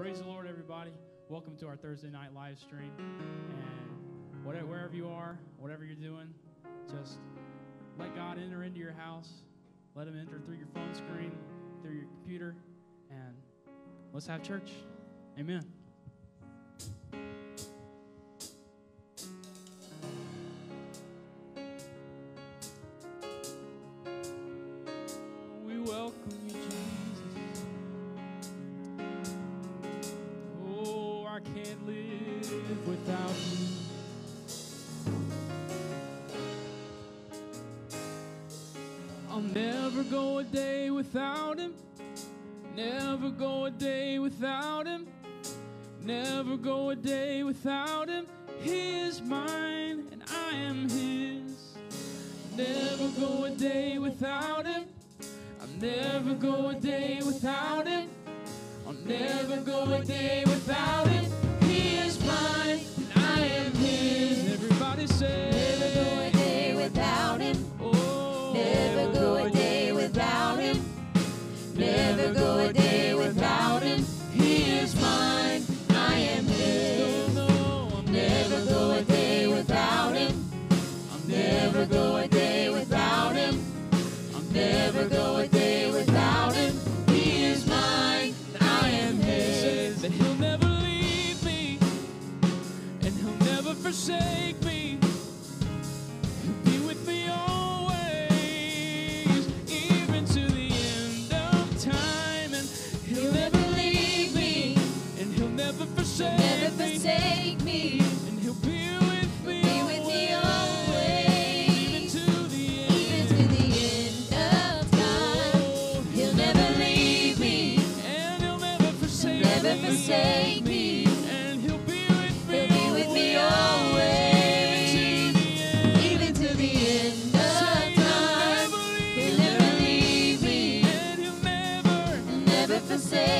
Praise the Lord, everybody. Welcome to our Thursday night live stream. And whatever, wherever you are, whatever you're doing, just let God enter into your house. Let Him enter through your phone screen, through your computer, and let's have church. Amen. Never go a day without him. Never go a day without him. Never go a day without him. He is mine and I am his. Never go a day without him. I'll never go a day without him. I'll never go a day without him. He is mine and I am his. Everybody say.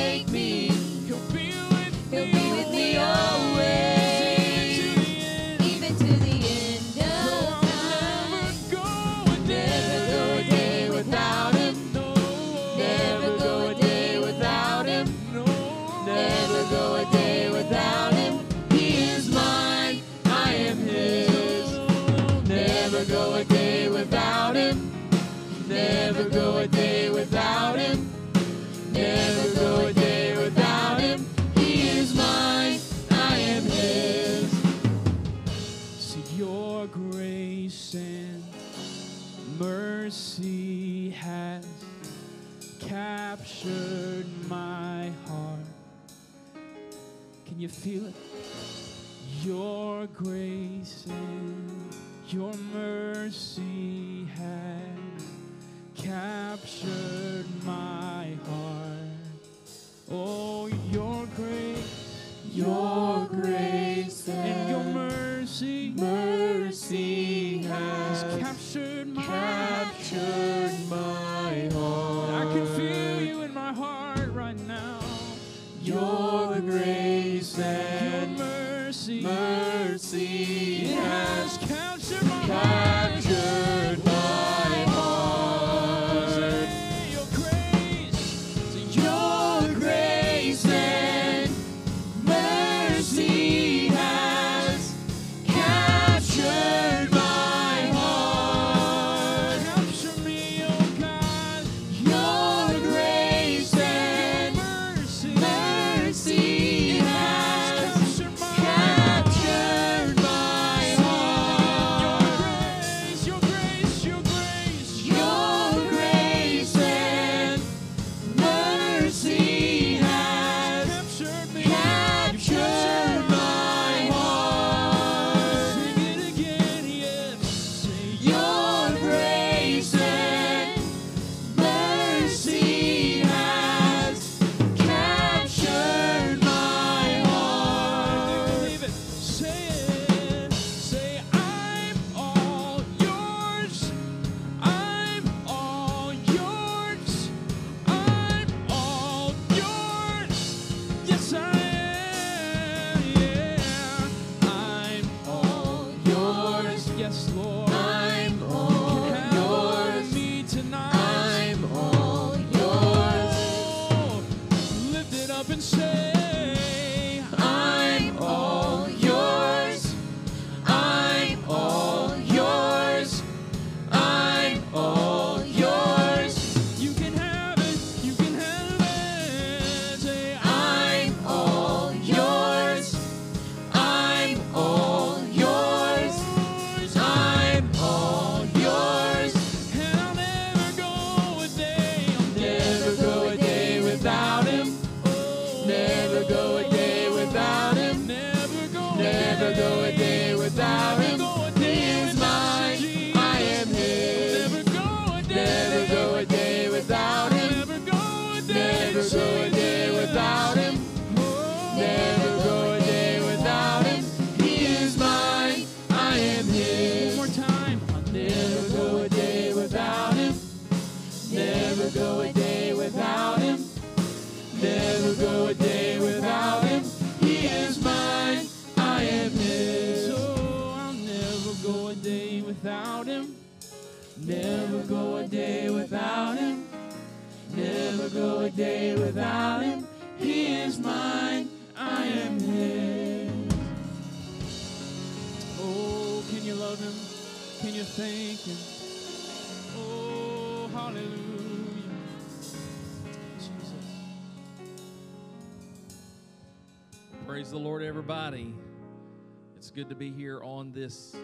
forsake me. He'll be with me, He'll be with me always. feel it? Your grace and your mercy have captured my heart. Oh, your grace, your grace and your mercy, mercy see. Never go a day without him. Never go a day without him. He is mine, I am his. Oh, can you love him? Can you thank him? Oh, hallelujah. Jesus. Praise the Lord, everybody. It's good to be here on this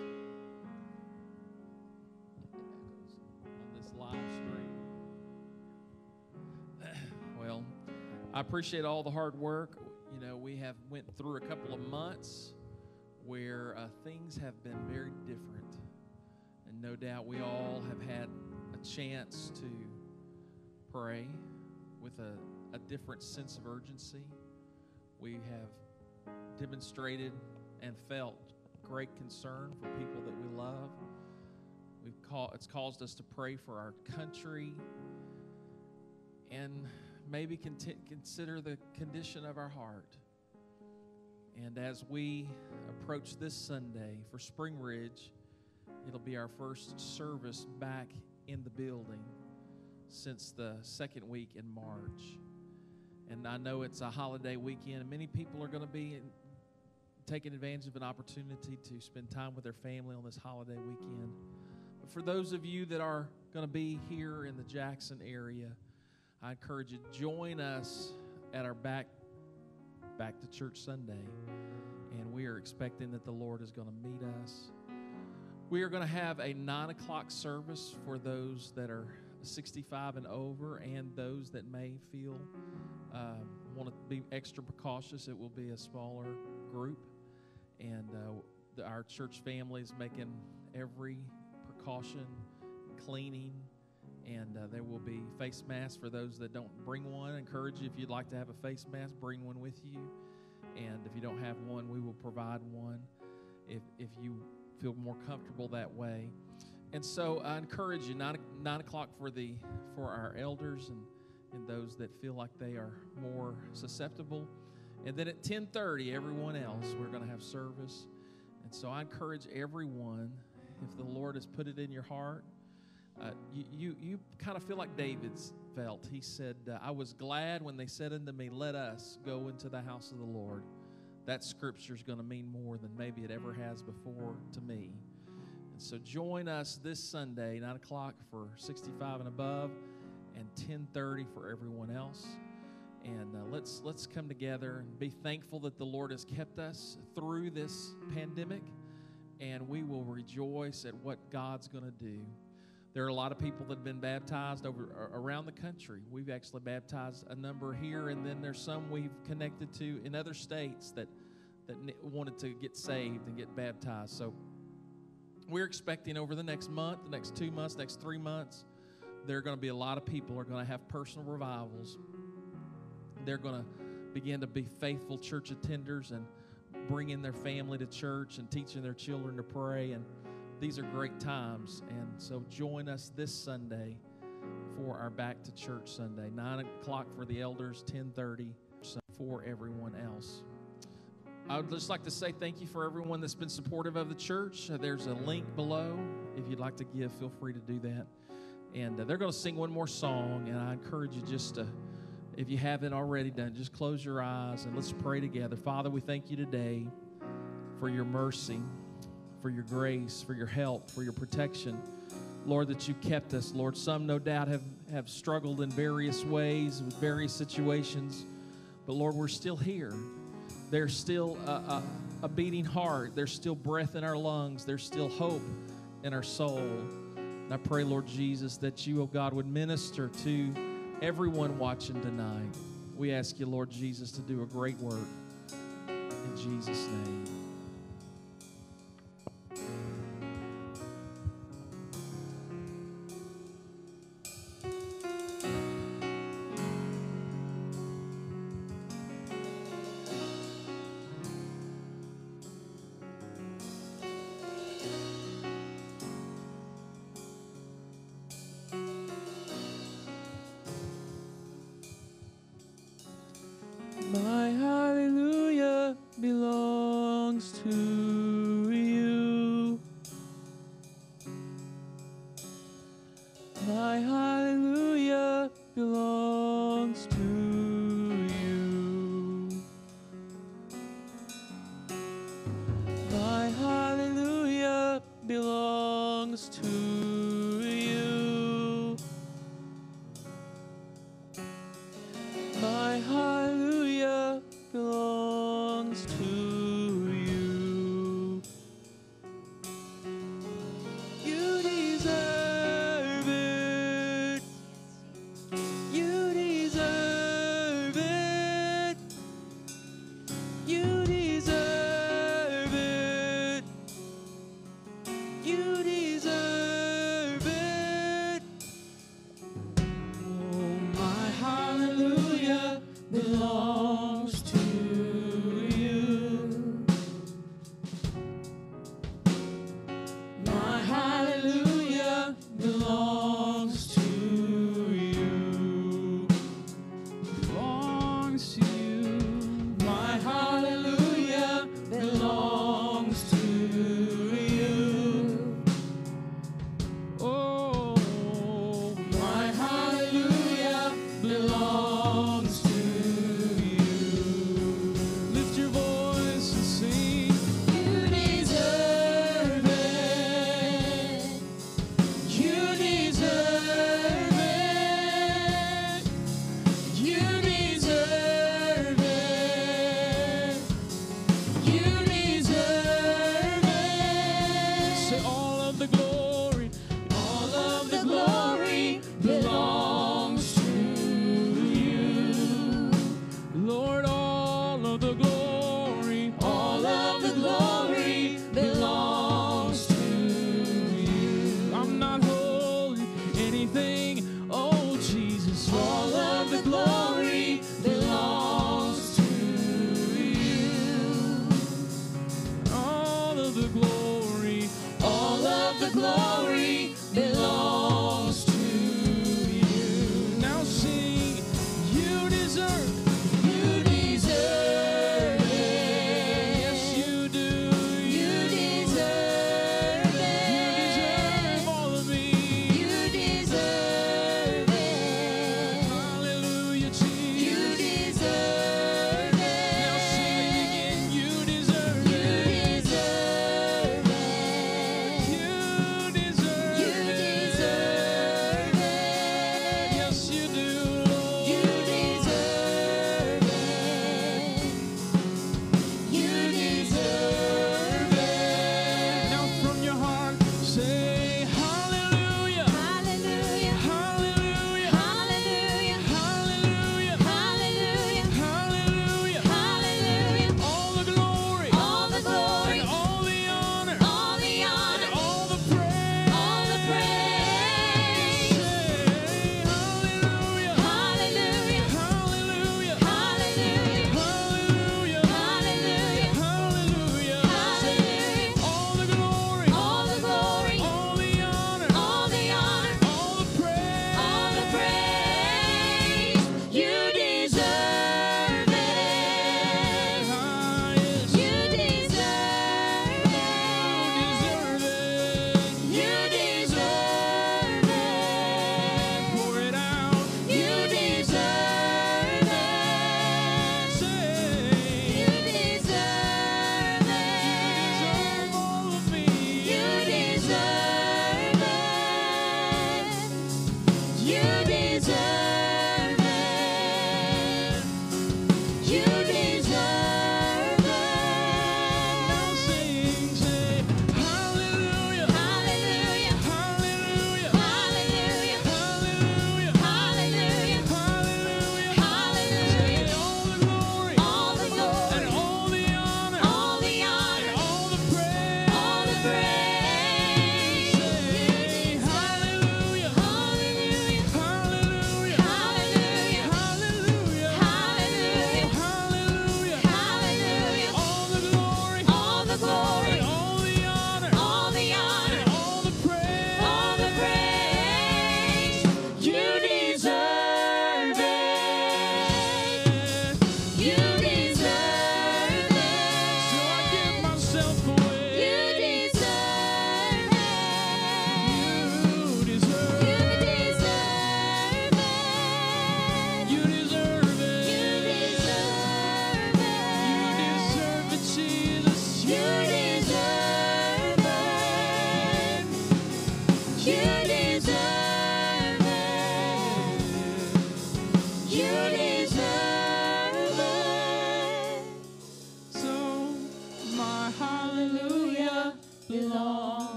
I appreciate all the hard work. You know, we have went through a couple of months where uh, things have been very different, and no doubt we all have had a chance to pray with a, a different sense of urgency. We have demonstrated and felt great concern for people that we love. We've call, it's caused us to pray for our country and maybe consider the condition of our heart. And as we approach this Sunday for Springridge, it'll be our first service back in the building since the second week in March. And I know it's a holiday weekend, and many people are going to be taking advantage of an opportunity to spend time with their family on this holiday weekend. But for those of you that are going to be here in the Jackson area, I encourage you to join us at our back back to church Sunday, and we are expecting that the Lord is going to meet us. We are going to have a nine o'clock service for those that are 65 and over, and those that may feel um, want to be extra precautious. It will be a smaller group, and uh, our church family is making every precaution, cleaning, and uh, there will be face masks for those that don't bring one. I encourage you if you'd like to have a face mask, bring one with you, and if you don't have one, we will provide one. If if you feel more comfortable that way. And so I encourage you nine, nine o'clock for the for our elders and and those that feel like they are more susceptible. And then at 10:30, everyone else, we're going to have service. And so I encourage everyone, if the Lord has put it in your heart, uh, you, you you kind of feel like David's felt. He said, uh, "I was glad when they said unto me, Let us go into the house of the Lord." That scripture is going to mean more than maybe it ever has before to me. And so join us this Sunday, 9 o'clock for 65 and above, and 10.30 for everyone else. And uh, let's, let's come together and be thankful that the Lord has kept us through this pandemic, and we will rejoice at what God's going to do. There are a lot of people that have been baptized over around the country. We've actually baptized a number here, and then there's some we've connected to in other states that that wanted to get saved and get baptized. So we're expecting over the next month, the next two months, next three months, there are going to be a lot of people are going to have personal revivals. They're going to begin to be faithful church attenders and bring in their family to church and teaching their children to pray and these are great times. And so join us this Sunday for our Back to Church Sunday. 9 o'clock for the elders, 1030 for everyone else. I would just like to say thank you for everyone that's been supportive of the church. Uh, there's a link below. If you'd like to give, feel free to do that. And uh, they're going to sing one more song, and I encourage you just to, if you haven't already done, just close your eyes and let's pray together. Father, we thank you today for your mercy for your grace, for your help, for your protection. Lord, that you kept us. Lord, some no doubt have, have struggled in various ways, with various situations, but Lord, we're still here. There's still a, a, a beating heart, there's still breath in our lungs, there's still hope in our soul. And I pray, Lord Jesus, that you, oh God, would minister to everyone watching tonight. We ask you, Lord Jesus, to do a great work. In Jesus' name. My hallelujah belongs to glory belongs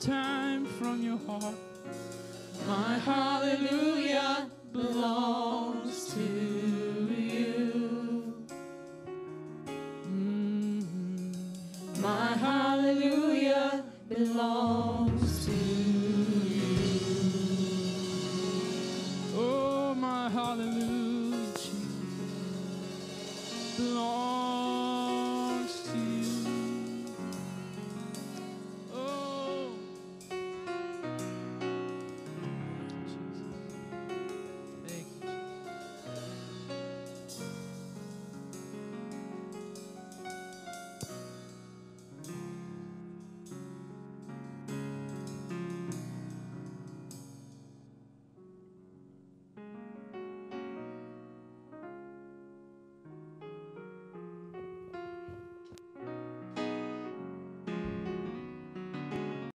time from your heart. My hallelujah